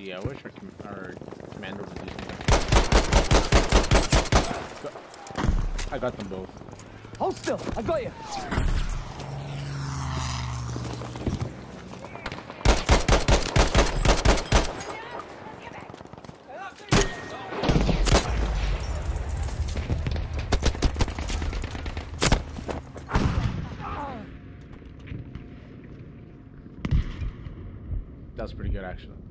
SMG. I wish our, com our commander was using them. I got them both. Hold still. I got you. That's pretty good, actually.